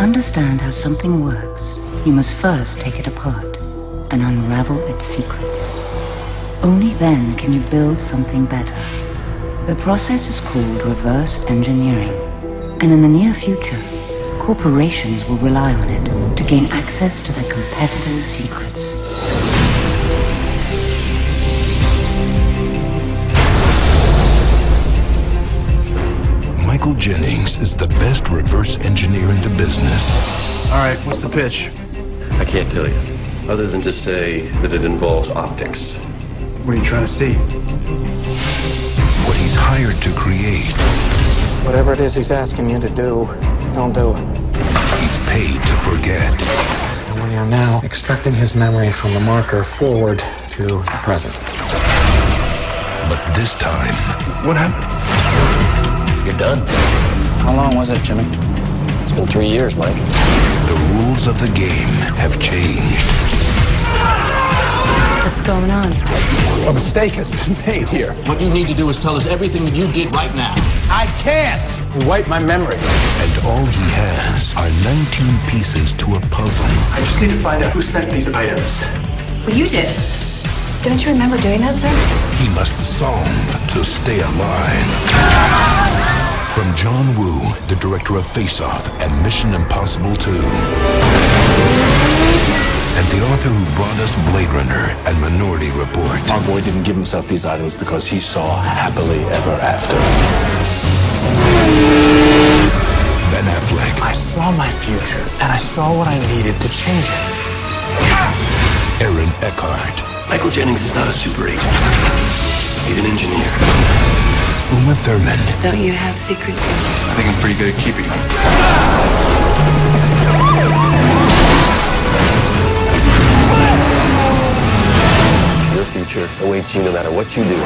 understand how something works, you must first take it apart and unravel its secrets. Only then can you build something better. The process is called reverse engineering, and in the near future, corporations will rely on it to gain access to their competitors' secrets. Michael Jennings is the best reverse engineer in the business. All right, what's the pitch? I can't tell you, other than to say that it involves optics. What are you trying to see? What he's hired to create, Whatever it is he's asking you to do, don't do it. he's paid to forget. And we are now extracting his memory from the marker forward to the present. But this time, What happened? You're done. How long was it, Jimmy? It's been three years, Mike. the rules of the game have changed. What's going on? A mistake has been made here. What you need to do is tell us everything that you did right now. I can't! You wiped my memory. And all he has are 19 pieces to a puzzle. I just need to find out who sent these items. Well, you did. Don't you remember doing that, sir? He must solve to stay alive. From John Woo, the director of Face Off and Mission Impossible 2. And the author who brought us Blade Runner and Minority Report. Our boy didn't give himself these items because he saw happily ever after. Ben Affleck, I saw my future, and I saw what I needed to change it. Aaron Eckhart, Michael Jennings is not a super agent. He's an engineer. Uma Thurman, Don't you have secrets? I think I'm pretty good at keeping them. Your future awaits you no matter what you do.